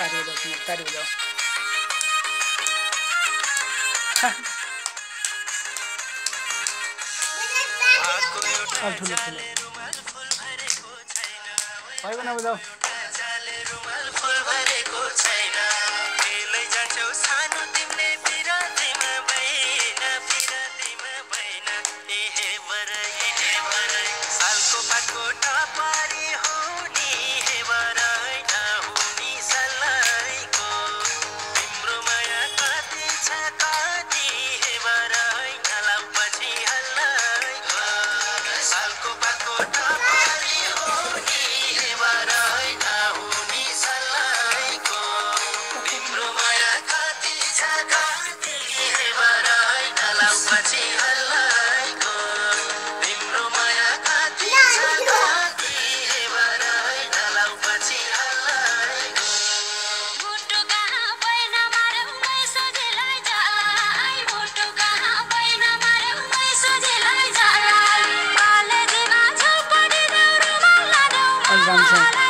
carudo, señor Carudo. ठुलो ठुलो भयो 好嘞